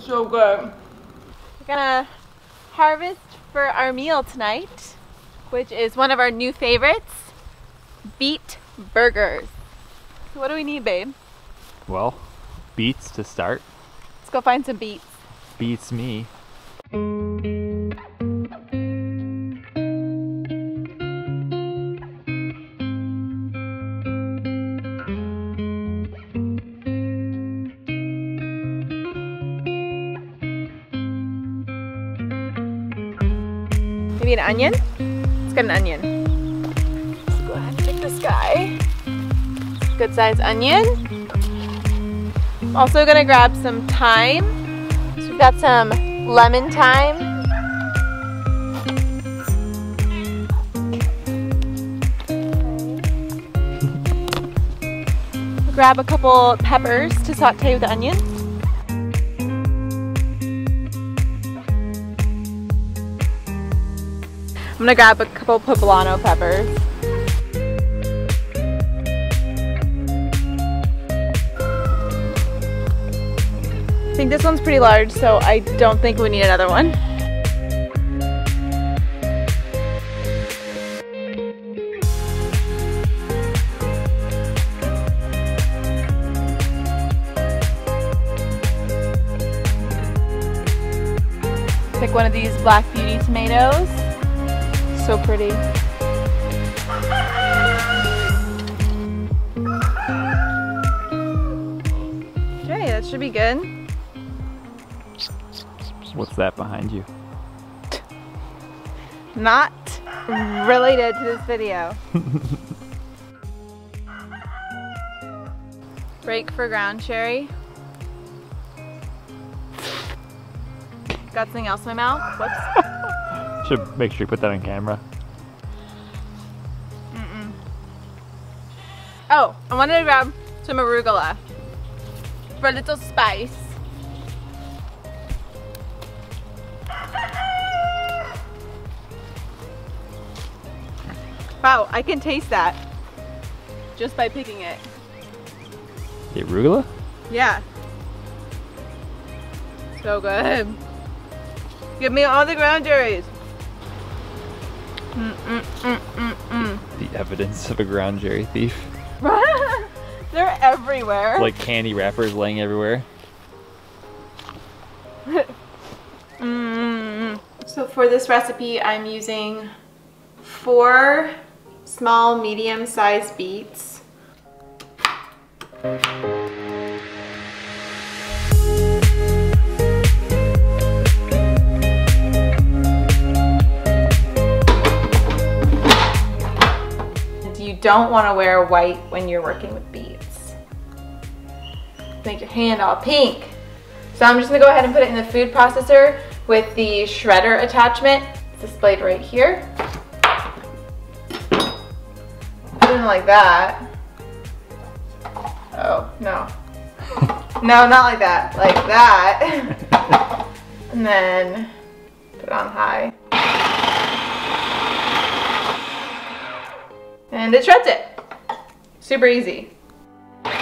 So good. We're gonna harvest for our meal tonight, which is one of our new favorites, beet burgers. So what do we need, babe? Well, beets to start. Let's go find some beets. Beats me. Maybe an onion? Let's get an onion. Let's go ahead and this guy. Good size onion. I'm also gonna grab some thyme. So we've got some lemon thyme. grab a couple peppers to saute with the onions. Gonna grab a couple poblano peppers. I think this one's pretty large, so I don't think we need another one. Pick one of these Black Beauty tomatoes. So pretty. Okay, that should be good. What's that behind you? Not related to this video. Break for ground cherry. Got something else in my mouth? Whoops. Should make sure you put that on camera. Mm-mm. Oh, I wanted to grab some arugula for a little spice. Wow, I can taste that just by picking it. The arugula? Yeah. So good. Give me all the ground cherries. Mm, mm, mm, mm. The evidence of a ground cherry thief. They're everywhere. Like candy wrappers laying everywhere. Mm. So for this recipe, I'm using four small, medium-sized beets. Don't want to wear white when you're working with beads. Make your hand all pink. So I'm just gonna go ahead and put it in the food processor with the shredder attachment. It's displayed right here. Put it in like that. Oh, no. No, not like that. Like that. and then put it on high. And it shreds it. Super easy. I'm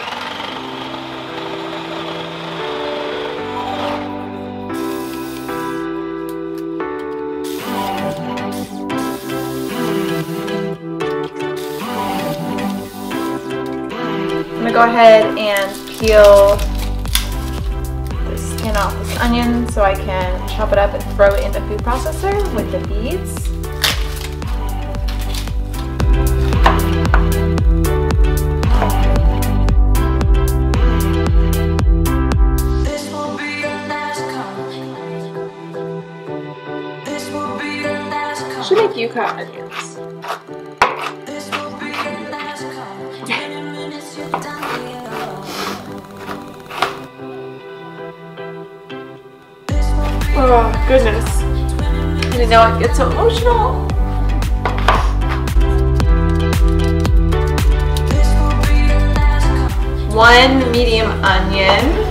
gonna go ahead and peel the skin off this onion so I can chop it up and throw it in the food processor with the beads. Should make you cut onions. This will be the last call. Twenty minutes, you're done here. This will be Oh goodness. I didn't know I'd get so emotional. this will be the last call. One medium onion.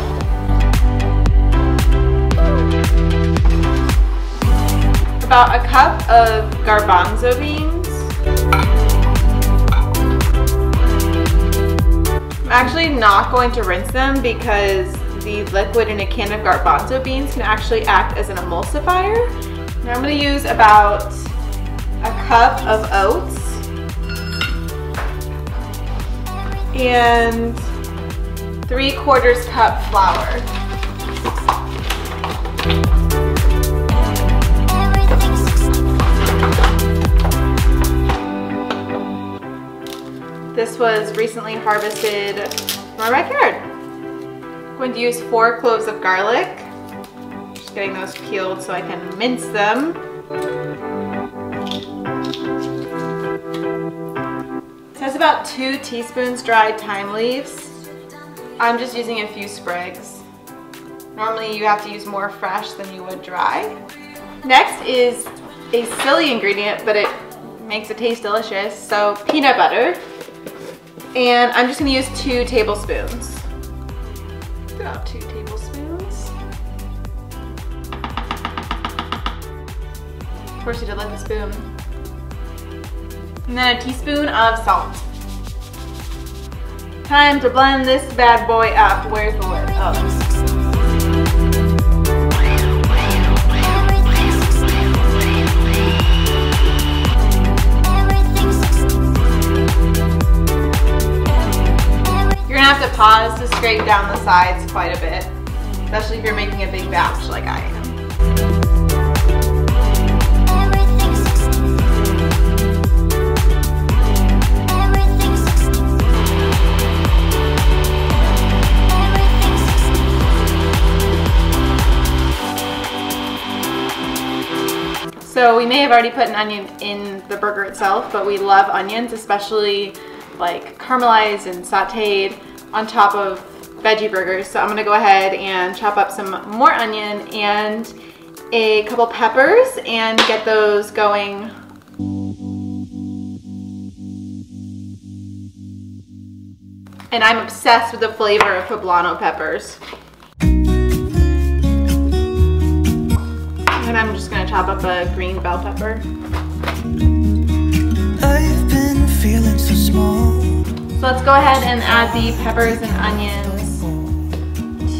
About a cup of garbanzo beans. I'm actually not going to rinse them because the liquid in a can of garbanzo beans can actually act as an emulsifier. Now I'm gonna use about a cup of oats and three quarters cup flour. This was recently harvested from my backyard. I'm going to use four cloves of garlic. Just getting those peeled so I can mince them. It says about two teaspoons dried thyme leaves. I'm just using a few sprigs. Normally you have to use more fresh than you would dry. Next is a silly ingredient, but it makes it taste delicious. So peanut butter. And I'm just gonna use two tablespoons. About two tablespoons. Of course you did like a spoon. And then a teaspoon of salt. Time to blend this bad boy up. Where's the lid? Oh. Down the sides quite a bit, especially if you're making a big batch like I am. So we may have already put an onion in the burger itself, but we love onions, especially like caramelized and sauteed on top of veggie burgers. So I'm gonna go ahead and chop up some more onion and a couple peppers and get those going. And I'm obsessed with the flavor of poblano peppers. And I'm just gonna chop up a green bell pepper. I've been feeling so small. So let's go ahead and add the peppers and onions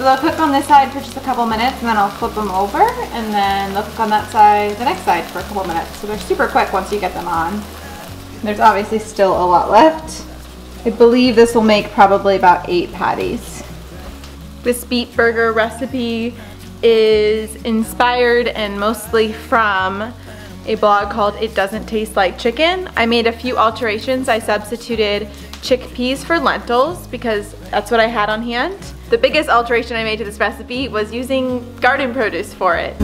So they'll cook on this side for just a couple minutes and then I'll flip them over and then they'll cook on that side, the next side for a couple minutes. So they're super quick once you get them on. There's obviously still a lot left. I believe this will make probably about eight patties. This beet burger recipe is inspired and mostly from a blog called It Doesn't Taste Like Chicken. I made a few alterations. I substituted chickpeas for lentils because that's what I had on hand. The biggest alteration I made to this recipe was using garden produce for it.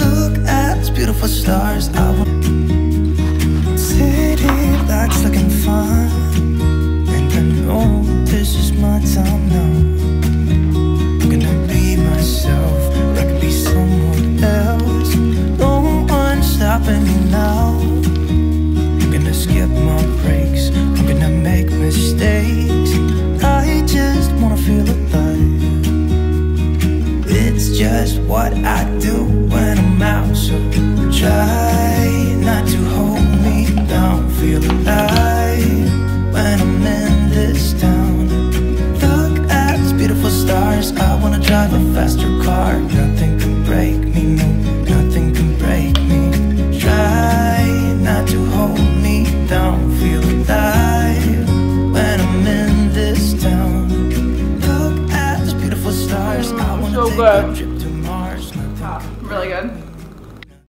Look at beautiful stars. I want city looking fun, what I do when I'm out. So try not to hold me down. Feel alive when I'm in this town. Look at these beautiful stars. I wanna drive a faster car.